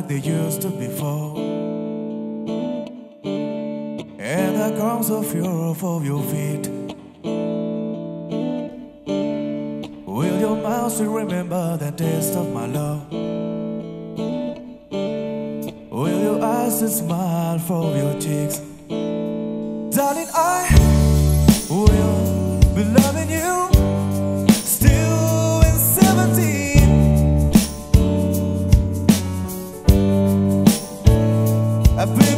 like they used to before. And the grounds of fear for your feet. Will your mouth still remember the taste of my love? Will your eyes still smile from your cheeks? Darling, I Uh, baby,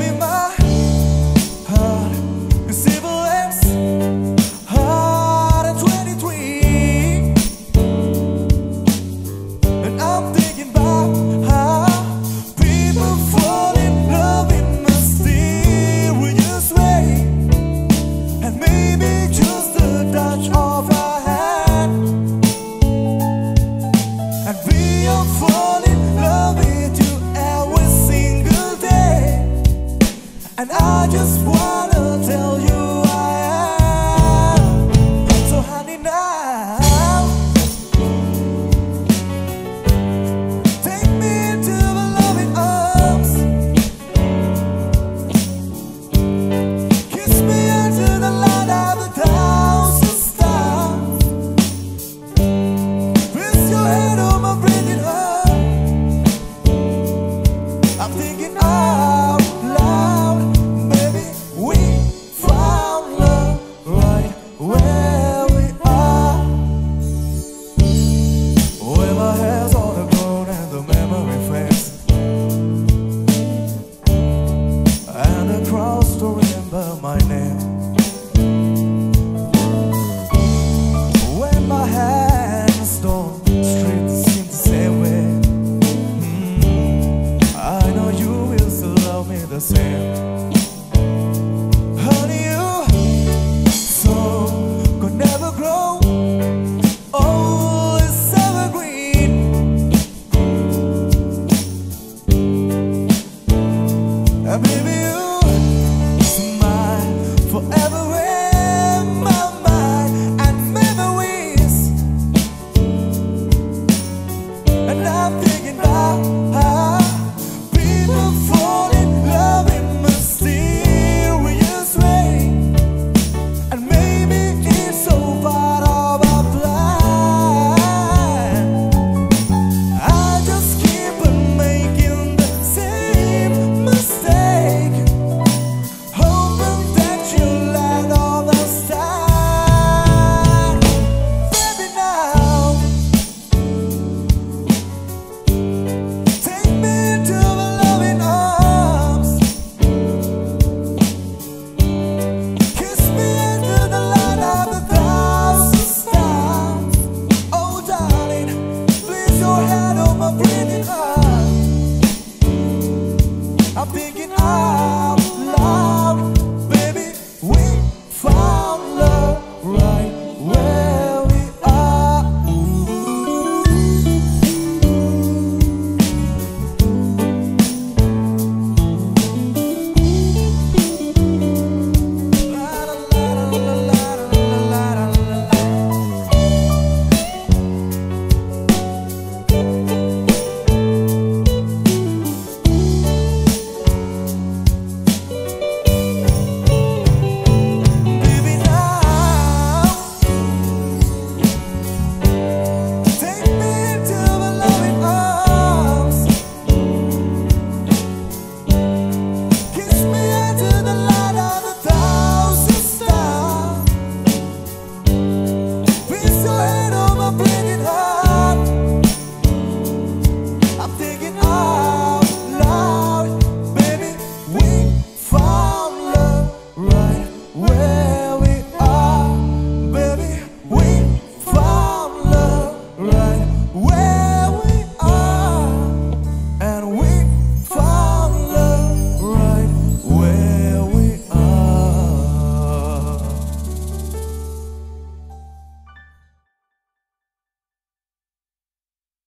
And I just